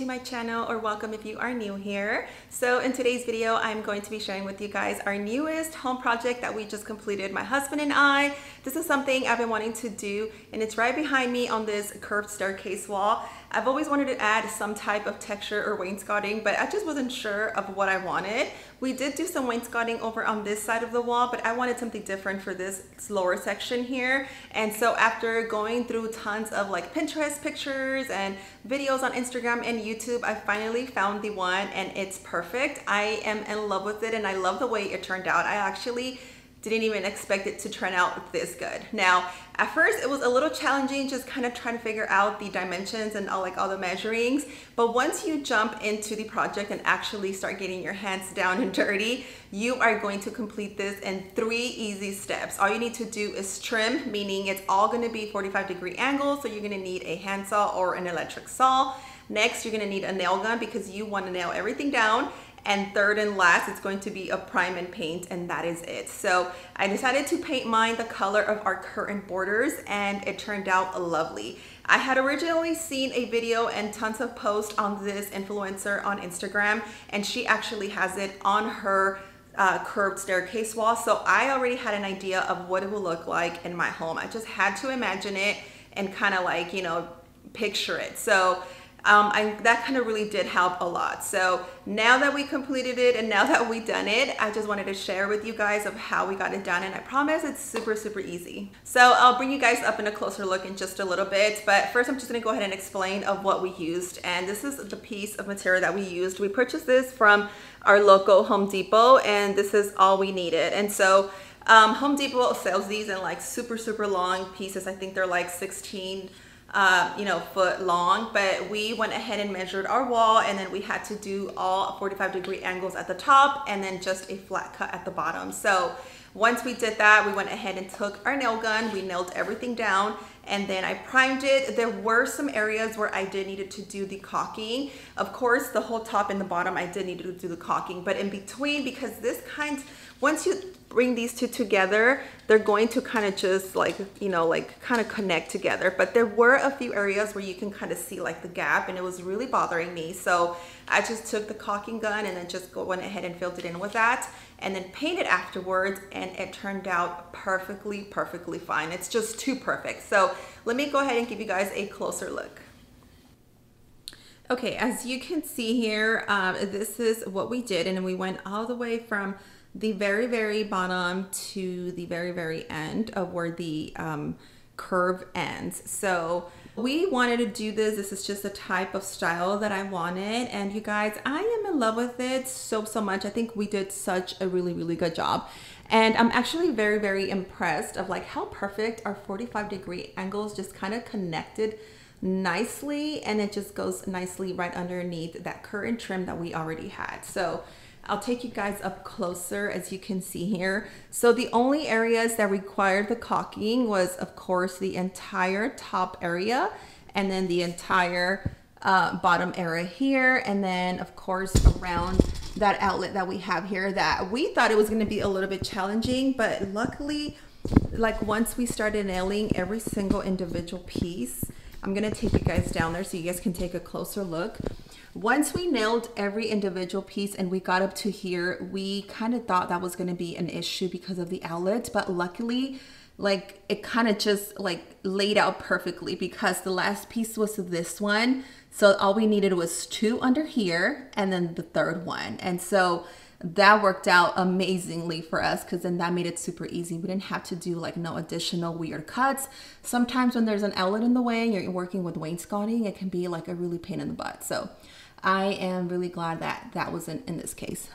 to my channel or welcome if you are new here. So in today's video, I'm going to be sharing with you guys our newest home project that we just completed, my husband and I. This is something I've been wanting to do and it's right behind me on this curved staircase wall. I've always wanted to add some type of texture or wainscoting, but I just wasn't sure of what I wanted. We did do some wainscoting over on this side of the wall, but I wanted something different for this lower section here. And so after going through tons of like Pinterest pictures and videos on Instagram and YouTube, I finally found the one and it's perfect. I am in love with it and I love the way it turned out. I actually didn't even expect it to turn out this good. Now, at first it was a little challenging just kind of trying to figure out the dimensions and all like all the measurings. But once you jump into the project and actually start getting your hands down and dirty, you are going to complete this in three easy steps. All you need to do is trim, meaning it's all gonna be 45 degree angles. So you're gonna need a handsaw or an electric saw. Next, you're gonna need a nail gun because you wanna nail everything down. And third and last, it's going to be a prime and paint and that is it. So I decided to paint mine the color of our curtain borders and it turned out lovely. I had originally seen a video and tons of posts on this influencer on Instagram and she actually has it on her uh, curved staircase wall. So I already had an idea of what it will look like in my home. I just had to imagine it and kind of like, you know, picture it. So um, I, that kind of really did help a lot. So now that we completed it and now that we've done it, I just wanted to share with you guys of how we got it done. And I promise it's super, super easy. So I'll bring you guys up in a closer look in just a little bit. But first, I'm just gonna go ahead and explain of what we used. And this is the piece of material that we used. We purchased this from our local Home Depot and this is all we needed. And so um, Home Depot sells these in like super, super long pieces. I think they're like 16 uh, you know, foot long, but we went ahead and measured our wall and then we had to do all 45 degree angles at the top and then just a flat cut at the bottom. So once we did that, we went ahead and took our nail gun, we nailed everything down and then I primed it. There were some areas where I did needed to do the caulking. Of course, the whole top and the bottom, I did need to do the caulking, but in between, because this kind, once you bring these two together, they're going to kind of just like, you know, like kind of connect together. But there were a few areas where you can kind of see like the gap and it was really bothering me. So I just took the caulking gun and then just went ahead and filled it in with that and then painted afterwards and it turned out perfectly, perfectly fine. It's just too perfect. So let me go ahead and give you guys a closer look. Okay, as you can see here, um, this is what we did and we went all the way from the very, very bottom to the very, very end of where the um, curve ends. So we wanted to do this. This is just a type of style that I wanted. And you guys, I am in love with it so, so much. I think we did such a really, really good job. And I'm actually very, very impressed of like how perfect our 45 degree angles just kind of connected nicely. And it just goes nicely right underneath that curtain trim that we already had. So I'll take you guys up closer as you can see here. So the only areas that required the caulking was of course the entire top area and then the entire uh, bottom area here. And then of course around that outlet that we have here that we thought it was gonna be a little bit challenging, but luckily, like once we started nailing every single individual piece, I'm gonna take you guys down there so you guys can take a closer look. Once we nailed every individual piece and we got up to here, we kind of thought that was going to be an issue because of the outlet, but luckily, like it kind of just like laid out perfectly because the last piece was this one. So all we needed was two under here and then the third one. And so that worked out amazingly for us because then that made it super easy. We didn't have to do like no additional weird cuts. Sometimes when there's an outlet in the way you're working with wainscoting, it can be like a really pain in the butt. So I am really glad that that wasn't in this case.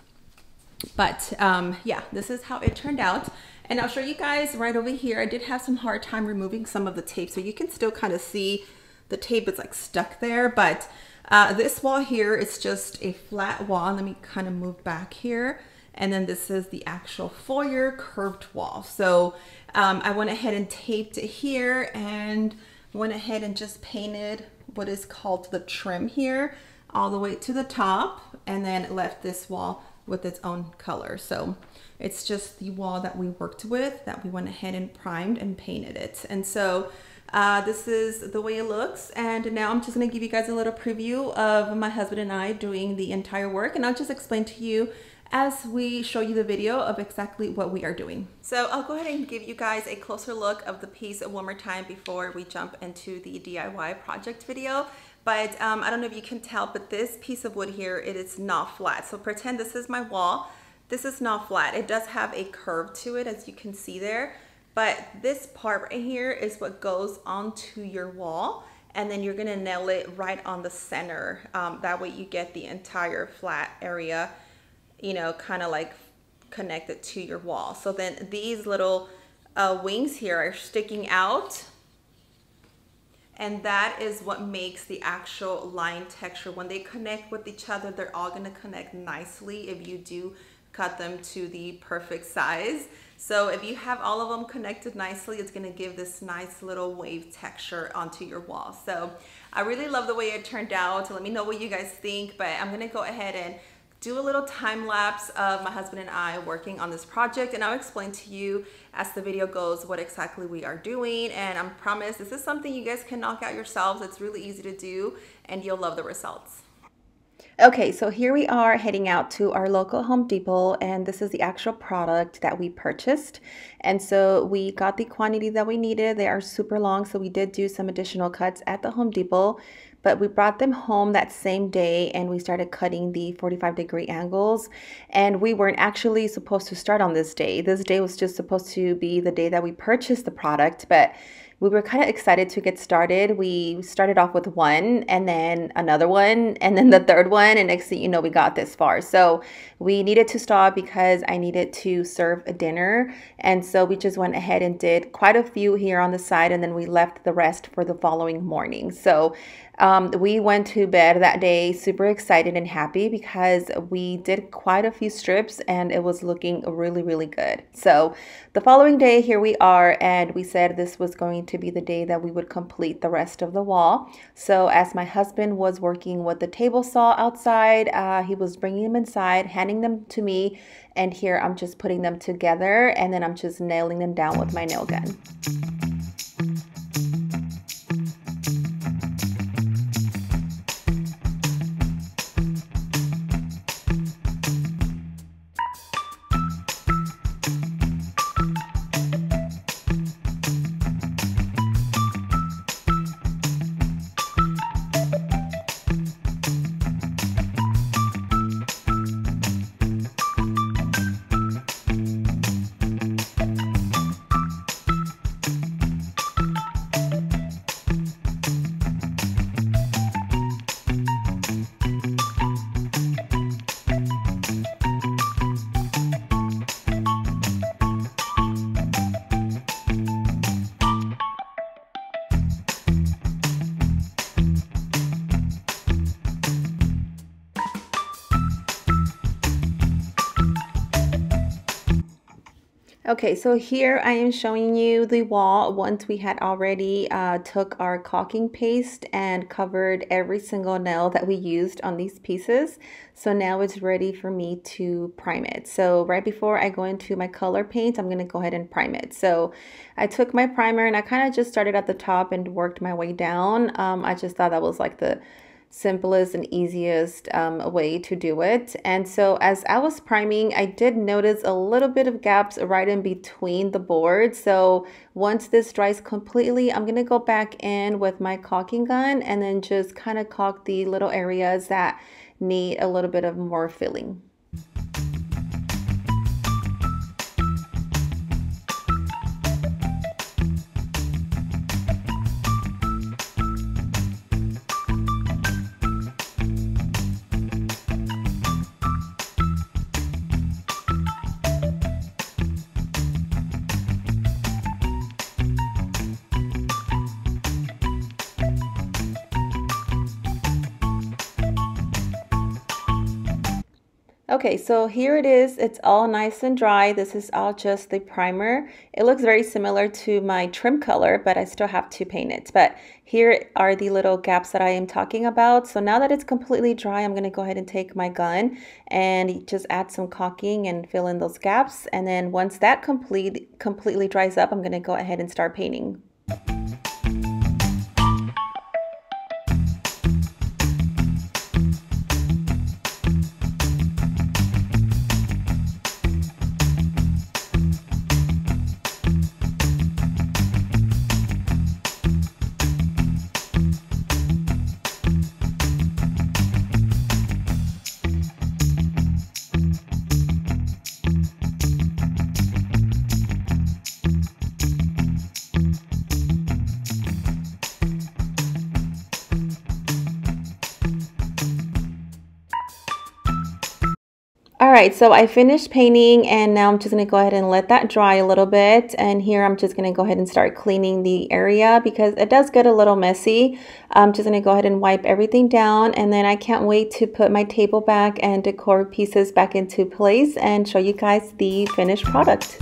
But um, yeah, this is how it turned out. And I'll show you guys right over here. I did have some hard time removing some of the tape. So you can still kind of see the tape is like stuck there. But uh, this wall here is just a flat wall. Let me kind of move back here. And then this is the actual foyer curved wall. So um, I went ahead and taped it here and went ahead and just painted what is called the trim here all the way to the top and then left this wall with its own color. So it's just the wall that we worked with that we went ahead and primed and painted it. And so Uh, this is the way it looks. And now I'm just gonna give you guys a little preview of my husband and I doing the entire work. And I'll just explain to you as we show you the video of exactly what we are doing. So I'll go ahead and give you guys a closer look of the piece one more time before we jump into the DIY project video. But um, I don't know if you can tell, but this piece of wood here, it is not flat. So pretend this is my wall. This is not flat. It does have a curve to it, as you can see there. But this part right here is what goes onto your wall. And then you're gonna nail it right on the center. Um, that way you get the entire flat area, you know, kind of like connected to your wall. So then these little uh, wings here are sticking out and that is what makes the actual line texture. When they connect with each other they're all going to connect nicely if you do cut them to the perfect size. So if you have all of them connected nicely it's going to give this nice little wave texture onto your wall. So I really love the way it turned out let me know what you guys think but I'm going to go ahead and do a little time lapse of my husband and I working on this project and I'll explain to you as the video goes what exactly we are doing and I promise this is something you guys can knock out yourselves. It's really easy to do and you'll love the results. Okay, so here we are heading out to our local Home Depot and this is the actual product that we purchased. And so we got the quantity that we needed. They are super long, so we did do some additional cuts at the Home Depot but we brought them home that same day and we started cutting the 45 degree angles and we weren't actually supposed to start on this day. This day was just supposed to be the day that we purchased the product but we were kind of excited to get started. We started off with one and then another one and then the third one. And next thing you know, we got this far. So we needed to stop because I needed to serve a dinner. And so we just went ahead and did quite a few here on the side and then we left the rest for the following morning. So um, we went to bed that day super excited and happy because we did quite a few strips and it was looking really, really good. So the following day, here we are, and we said this was going to be the day that we would complete the rest of the wall. So as my husband was working with the table saw outside, uh, he was bringing them inside, handing them to me, and here I'm just putting them together and then I'm just nailing them down with my nail gun. Okay, so here I am showing you the wall once we had already uh, took our caulking paste and covered every single nail that we used on these pieces. So now it's ready for me to prime it. So right before I go into my color paint, I'm gonna go ahead and prime it. So I took my primer and I kind of just started at the top and worked my way down. Um, I just thought that was like the simplest and easiest um, way to do it. And so as I was priming, I did notice a little bit of gaps right in between the boards. So once this dries completely, I'm going to go back in with my caulking gun and then just kind of caulk the little areas that need a little bit of more filling. Okay, so here it is. It's all nice and dry. This is all just the primer. It looks very similar to my trim color, but I still have to paint it. But here are the little gaps that I am talking about. So now that it's completely dry, I'm going to go ahead and take my gun and just add some caulking and fill in those gaps. And then once that complete completely dries up, I'm going to go ahead and start painting. All right, so I finished painting and now I'm just gonna go ahead and let that dry a little bit. And here I'm just gonna go ahead and start cleaning the area because it does get a little messy. I'm just gonna go ahead and wipe everything down and then I can't wait to put my table back and decor pieces back into place and show you guys the finished product.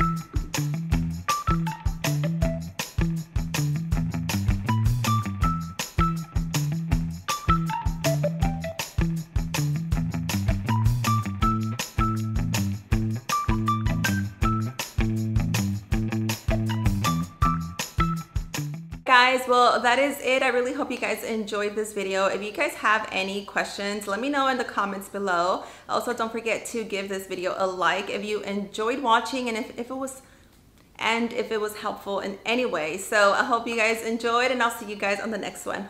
Guys. Well that is it. I really hope you guys enjoyed this video. If you guys have any questions let me know in the comments below. Also don't forget to give this video a like if you enjoyed watching and if, if it was and if it was helpful in any way. So i hope you guys enjoyed and i'll see you guys on the next one